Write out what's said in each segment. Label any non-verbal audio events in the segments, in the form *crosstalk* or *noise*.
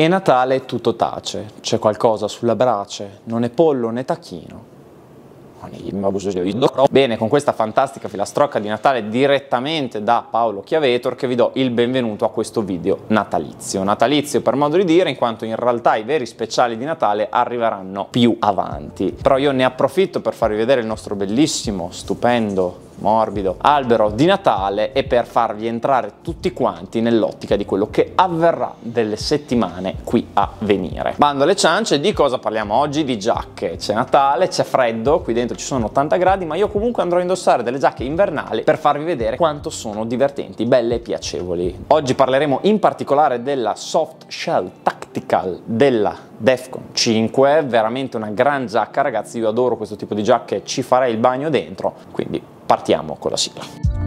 E Natale tutto tace, c'è qualcosa sulla brace, non è pollo né tacchino. Bene, con questa fantastica filastrocca di Natale direttamente da Paolo Chiavetor che vi do il benvenuto a questo video natalizio. Natalizio per modo di dire in quanto in realtà i veri speciali di Natale arriveranno più avanti. Però io ne approfitto per farvi vedere il nostro bellissimo, stupendo morbido albero di Natale e per farvi entrare tutti quanti nell'ottica di quello che avverrà delle settimane qui a venire. Bando alle ciance, di cosa parliamo oggi? Di giacche. C'è Natale, c'è freddo, qui dentro ci sono 80 gradi, ma io comunque andrò a indossare delle giacche invernali per farvi vedere quanto sono divertenti, belle e piacevoli. Oggi parleremo in particolare della soft shell tactical della Defcon 5, veramente una gran giacca ragazzi, io adoro questo tipo di giacche, ci farei il bagno dentro, quindi partiamo con la sigla.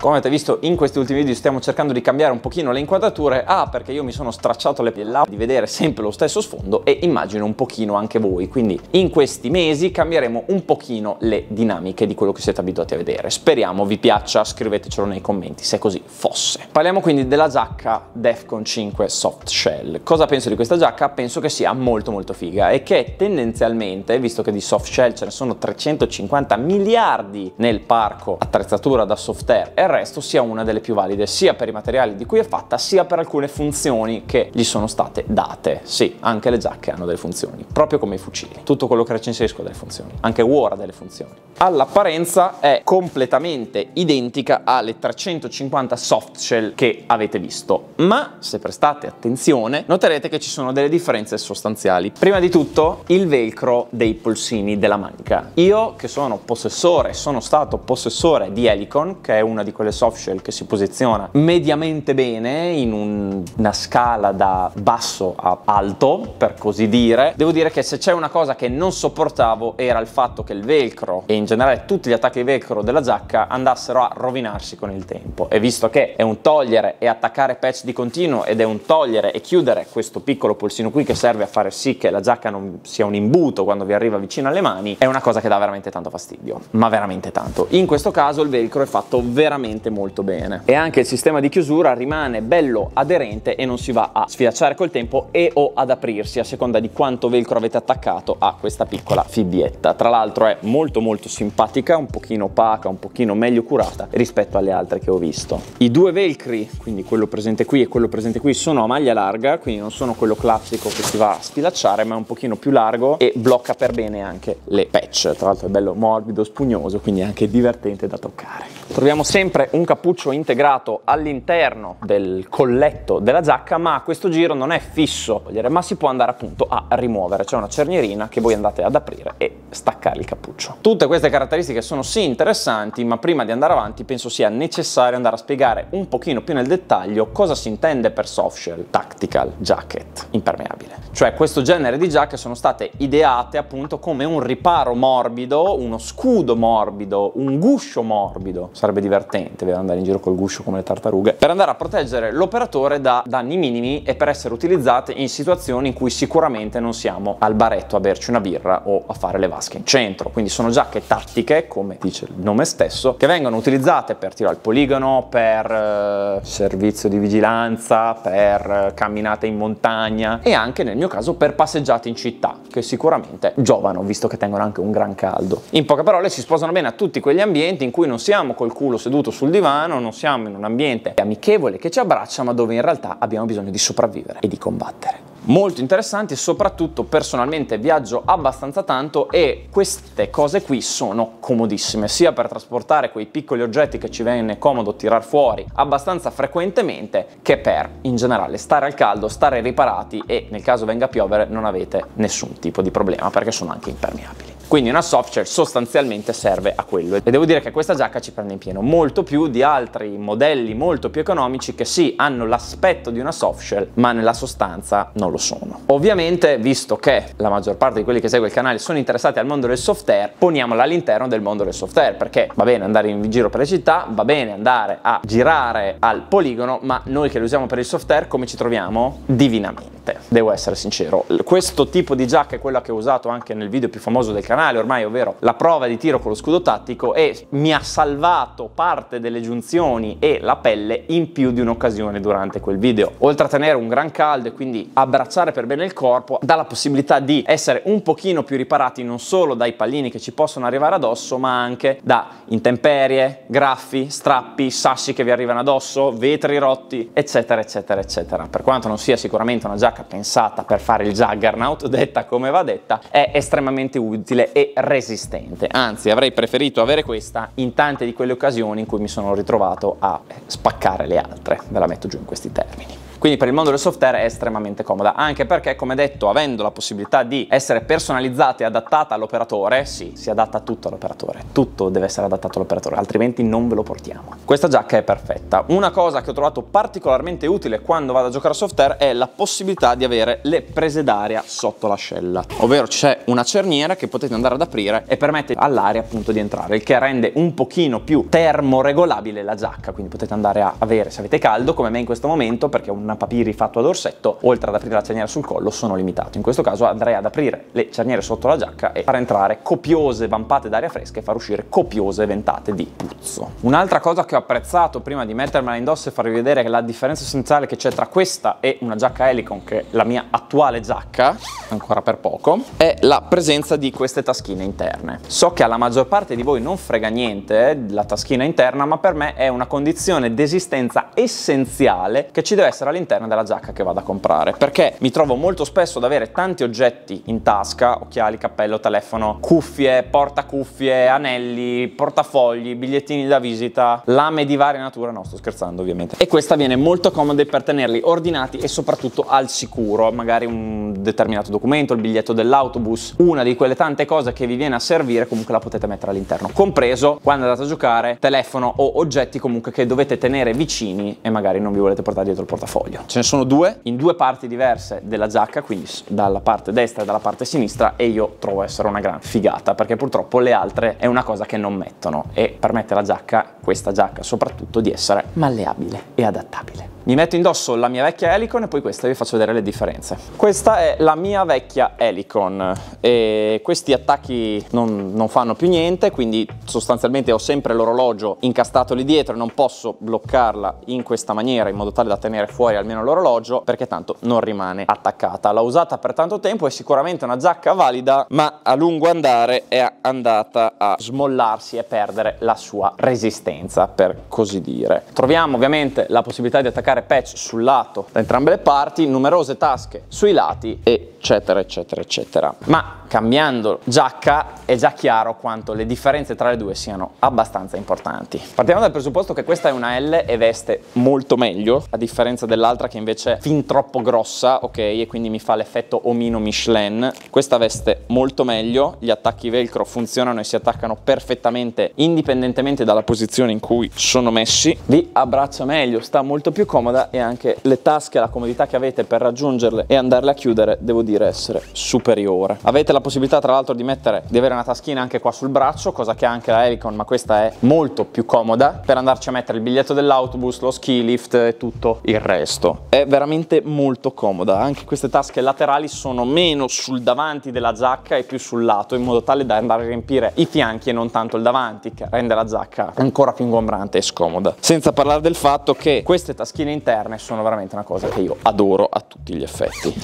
Come avete visto in questi ultimi video stiamo cercando di cambiare un pochino le inquadrature, ah perché io mi sono stracciato le pielle di vedere sempre lo stesso sfondo e immagino un pochino anche voi, quindi in questi mesi cambieremo un pochino le dinamiche di quello che siete abituati a vedere. Speriamo vi piaccia, scrivetecelo nei commenti se così fosse. Parliamo quindi della giacca Defcon 5 Soft Shell. Cosa penso di questa giacca? Penso che sia molto molto figa e che tendenzialmente, visto che di soft shell ce ne sono 350 miliardi nel parco attrezzatura da soft air resto sia una delle più valide sia per i materiali di cui è fatta sia per alcune funzioni che gli sono state date. Sì, anche le giacche hanno delle funzioni, proprio come i fucili. Tutto quello che recensisco ha delle funzioni, anche War ha delle funzioni. All'apparenza è completamente identica alle 350 soft shell che avete visto, ma se prestate attenzione noterete che ci sono delle differenze sostanziali. Prima di tutto il velcro dei polsini della manica. Io che sono possessore, sono stato possessore di Helicon, che è una di quelle soft shell che si posiziona mediamente bene in un, una scala da basso a alto, per così dire. Devo dire che se c'è una cosa che non sopportavo era il fatto che il velcro e in generale tutti gli attacchi velcro della giacca andassero a rovinarsi con il tempo. E visto che è un togliere e attaccare patch di continuo ed è un togliere e chiudere questo piccolo polsino qui che serve a fare sì che la giacca non sia un imbuto quando vi arriva vicino alle mani, è una cosa che dà veramente tanto fastidio, ma veramente tanto. In questo caso il velcro è fatto veramente veramente molto bene. E anche il sistema di chiusura rimane bello aderente e non si va a sfilacciare col tempo e o ad aprirsi a seconda di quanto velcro avete attaccato a questa piccola fibbietta. Tra l'altro è molto molto simpatica un pochino opaca un pochino meglio curata rispetto alle altre che ho visto. I due velcri quindi quello presente qui e quello presente qui sono a maglia larga quindi non sono quello classico che si va a sfilacciare ma è un pochino più largo e blocca per bene anche le patch. Tra l'altro è bello morbido spugnoso quindi anche divertente da toccare. Troviamo sempre sempre un cappuccio integrato all'interno del colletto della giacca, ma questo giro non è fisso, ma si può andare appunto a rimuovere. C'è una cernierina che voi andate ad aprire e staccare il cappuccio. Tutte queste caratteristiche sono sì interessanti, ma prima di andare avanti penso sia necessario andare a spiegare un pochino più nel dettaglio cosa si intende per softshell tactical jacket impermeabile. Cioè questo genere di giacche sono state ideate appunto come un riparo morbido, uno scudo morbido, un guscio morbido, sarebbe divertente niente, deve andare in giro col guscio come le tartarughe, per andare a proteggere l'operatore da danni minimi e per essere utilizzate in situazioni in cui sicuramente non siamo al baretto a berci una birra o a fare le vasche in centro. Quindi sono giacche tattiche, come dice il nome stesso, che vengono utilizzate per tiro al poligono, per eh, servizio di vigilanza, per eh, camminate in montagna e anche nel mio caso per passeggiate in città, che sicuramente giovano, visto che tengono anche un gran caldo. In poche parole si sposano bene a tutti quegli ambienti in cui non siamo col culo seduto sul divano, non siamo in un ambiente amichevole che ci abbraccia, ma dove in realtà abbiamo bisogno di sopravvivere e di combattere molto interessanti e soprattutto personalmente viaggio abbastanza tanto e queste cose qui sono comodissime sia per trasportare quei piccoli oggetti che ci viene comodo tirar fuori abbastanza frequentemente che per in generale stare al caldo, stare riparati e nel caso venga a piovere non avete nessun tipo di problema perché sono anche impermeabili. Quindi una softshell sostanzialmente serve a quello e devo dire che questa giacca ci prende in pieno molto più di altri modelli molto più economici che sì hanno l'aspetto di una softshell ma nella sostanza non lo sono. Ovviamente visto che la maggior parte di quelli che segue il canale sono interessati al mondo del software poniamola all'interno del mondo del software perché va bene andare in giro per le città, va bene andare a girare al poligono ma noi che lo usiamo per il software come ci troviamo? Divinamente, devo essere sincero. Questo tipo di giacca è quella che ho usato anche nel video più famoso del canale canale ormai, ovvero la prova di tiro con lo scudo tattico e mi ha salvato parte delle giunzioni e la pelle in più di un'occasione durante quel video. Oltre a tenere un gran caldo e quindi abbracciare per bene il corpo, dà la possibilità di essere un pochino più riparati non solo dai pallini che ci possono arrivare addosso, ma anche da intemperie, graffi, strappi, sassi che vi arrivano addosso, vetri rotti, eccetera, eccetera, eccetera. Per quanto non sia sicuramente una giacca pensata per fare il Juggernaut, *laughs* detta come va detta, è estremamente utile e resistente. Anzi, avrei preferito avere questa in tante di quelle occasioni in cui mi sono ritrovato a spaccare le altre. Ve la metto giù in questi termini. Quindi per il mondo del software è estremamente comoda, anche perché come detto, avendo la possibilità di essere personalizzata e adattata all'operatore, sì, si adatta tutto all'operatore, tutto deve essere adattato all'operatore, altrimenti non ve lo portiamo. Questa giacca è perfetta. Una cosa che ho trovato particolarmente utile quando vado a giocare a software è la possibilità di avere le prese d'aria sotto l'ascella, ovvero c'è una cerniera che potete andare ad aprire e permette all'aria appunto di entrare, il che rende un pochino più termoregolabile la giacca, quindi potete andare a avere se avete caldo come me in questo momento perché è un papiri fatto ad orsetto, oltre ad aprire la cerniera sul collo, sono limitato. In questo caso andrei ad aprire le cerniere sotto la giacca e far entrare copiose vampate d'aria fresca e far uscire copiose ventate di puzzo. Un'altra cosa che ho apprezzato prima di mettermela indosso e farvi vedere la differenza essenziale che c'è tra questa e una giacca Helicon, che è la mia attuale giacca, ancora per poco, è la presenza di queste taschine interne. So che alla maggior parte di voi non frega niente eh, la taschina interna, ma per me è una condizione d'esistenza essenziale che ci deve essere all'interno all'interno della giacca che vado a comprare perché mi trovo molto spesso ad avere tanti oggetti in tasca, occhiali, cappello, telefono, cuffie, portacuffie, anelli, portafogli, bigliettini da visita, lame di varia natura, no sto scherzando ovviamente. E questa viene molto comoda per tenerli ordinati e soprattutto al sicuro, magari un determinato documento, il biglietto dell'autobus, una di quelle tante cose che vi viene a servire comunque la potete mettere all'interno, compreso quando andate a giocare telefono o oggetti comunque che dovete tenere vicini e magari non vi volete portare dietro il portafoglio. Ce ne sono due in due parti diverse della giacca, quindi dalla parte destra e dalla parte sinistra e io trovo essere una gran figata perché purtroppo le altre è una cosa che non mettono e permette alla giacca, questa giacca soprattutto, di essere malleabile e adattabile. Mi metto indosso la mia vecchia Helicon e poi questa vi faccio vedere le differenze. Questa è la mia vecchia Helicon e questi attacchi non, non fanno più niente, quindi sostanzialmente ho sempre l'orologio incastrato lì dietro e non posso bloccarla in questa maniera in modo tale da tenere fuori almeno l'orologio perché tanto non rimane attaccata. L'ho usata per tanto tempo, è sicuramente una giacca valida, ma a lungo andare è andata a smollarsi e perdere la sua resistenza, per così dire. Troviamo ovviamente la possibilità di attaccare patch sul lato da entrambe le parti, numerose tasche sui lati eccetera eccetera eccetera. Ma cambiando giacca è già chiaro quanto le differenze tra le due siano abbastanza importanti. Partiamo dal presupposto che questa è una L e veste molto meglio, a differenza dell'altra che invece è fin troppo grossa, ok, e quindi mi fa l'effetto omino Michelin. Questa veste molto meglio, gli attacchi velcro funzionano e si attaccano perfettamente indipendentemente dalla posizione in cui sono messi. Vi abbraccia meglio, sta molto più comoda e anche le tasche, la comodità che avete per raggiungerle e andarle a chiudere, devo dire essere superiore. Avete la possibilità tra l'altro di mettere, di avere una taschina anche qua sul braccio, cosa che ha anche la Helicon, ma questa è molto più comoda per andarci a mettere il biglietto dell'autobus, lo ski lift e tutto il resto. È veramente molto comoda, anche queste tasche laterali sono meno sul davanti della giacca e più sul lato, in modo tale da andare a riempire i fianchi e non tanto il davanti, che rende la giacca ancora più ingombrante e scomoda. Senza parlare del fatto che queste taschine interne sono veramente una cosa che io adoro a tutti gli effetti.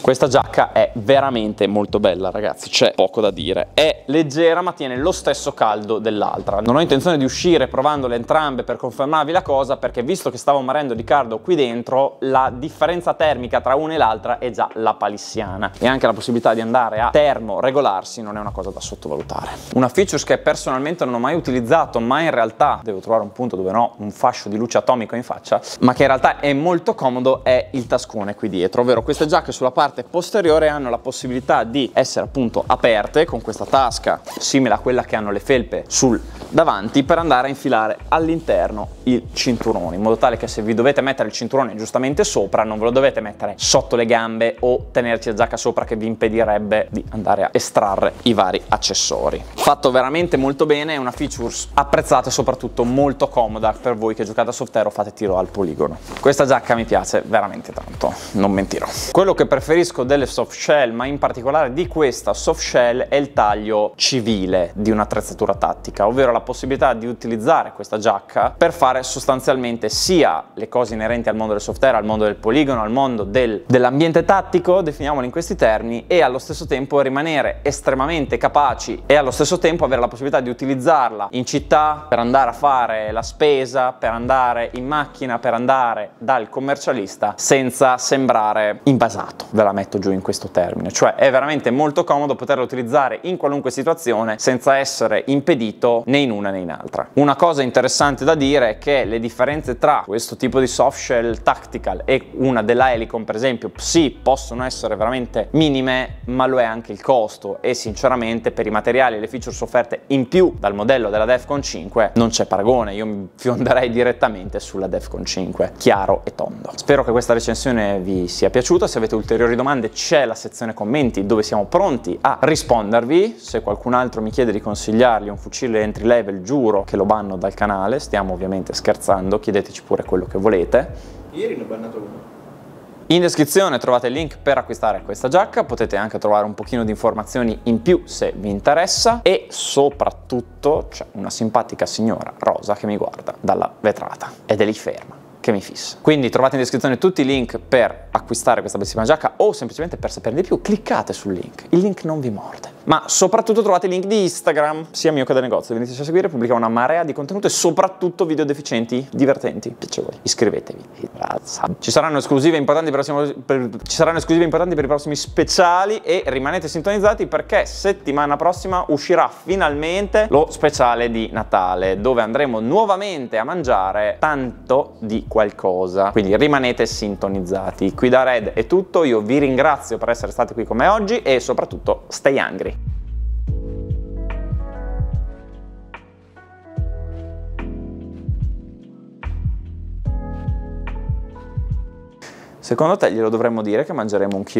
Questa giacca è veramente molto bella ragazzi, c'è poco da dire. È leggera ma tiene lo stesso caldo dell'altra. Non ho intenzione di uscire provandole entrambe per confermarvi la cosa perché visto che stavo marendo di caldo qui dentro la differenza termica tra una e l'altra è già la palissiana e anche la possibilità di andare a termo regolarsi non è una cosa da sottovalutare. Una feature che personalmente non ho mai utilizzato ma in realtà devo trovare un punto dove no un fascio di luce atomico in faccia ma che in realtà è molto comodo è il tascone qui dietro ovvero queste giacche sulla parte parte posteriore hanno la possibilità di essere appunto aperte con questa tasca simile a quella che hanno le felpe sul davanti per andare a infilare all'interno il cinturone in modo tale che se vi dovete mettere il cinturone giustamente sopra non ve lo dovete mettere sotto le gambe o tenerci la giacca sopra che vi impedirebbe di andare a estrarre i vari accessori. Fatto veramente molto bene, è una feature apprezzata e soprattutto molto comoda per voi che giocate a Softero o fate tiro al poligono. Questa giacca mi piace veramente tanto, non mentirò. Quello che preferisco delle soft shell, ma in particolare di questa soft shell, è il taglio civile di un'attrezzatura tattica, ovvero la possibilità di utilizzare questa giacca per fare sostanzialmente sia le cose inerenti al mondo del software, al mondo del poligono, al mondo del, dell'ambiente tattico, definiamolo in questi termini, e allo stesso tempo rimanere estremamente capaci e allo stesso tempo avere la possibilità di utilizzarla in città per andare a fare la spesa, per andare in macchina, per andare dal commercialista senza sembrare invasato, ve la metto giù in questo termine, cioè è veramente molto comodo poterla utilizzare in qualunque situazione senza essere impedito né in una né in altra. Una cosa interessante da dire è che le differenze tra questo tipo di soft shell tactical e una della Helicon per esempio sì possono essere veramente minime ma lo è anche il costo e sinceramente per i materiali e le features offerte in più dal modello della Defcon 5 non c'è paragone, io mi fionderei direttamente sulla Defcon 5, chiaro e tondo. Spero che questa recensione vi sia piaciuta, se avete ulteriori domande c'è la sezione commenti dove siamo pronti a rispondervi, se qualcun altro mi chiede di consigliargli un fucile entry level giuro che lo banno dal canale, stiamo ovviamente scherzando, chiedeteci pure quello che volete. Ieri ne ho bannato uno. In descrizione trovate il link per acquistare questa giacca, potete anche trovare un pochino di informazioni in più se vi interessa e soprattutto c'è una simpatica signora rosa che mi guarda dalla vetrata ed è lì ferma che mi fissa. Quindi trovate in descrizione tutti i link per acquistare questa bellissima giacca o semplicemente per saperne di più, cliccate sul link, il link non vi morde. Ma soprattutto trovate il link di Instagram, sia mio che del negozio, veniteci a seguire, pubblica una marea di contenuti e soprattutto video deficienti, divertenti, piacevoli. Iscrivetevi. Ci saranno esclusive importanti per, per, ci saranno esclusive importanti per i prossimi speciali e rimanete sintonizzati perché settimana prossima uscirà finalmente lo speciale di Natale dove andremo nuovamente a mangiare tanto di qualcosa. Quindi rimanete sintonizzati. Qui da Red è tutto, io vi ringrazio per essere stati qui con me oggi e soprattutto stay hungry. Secondo te glielo dovremmo dire che mangeremo un chilo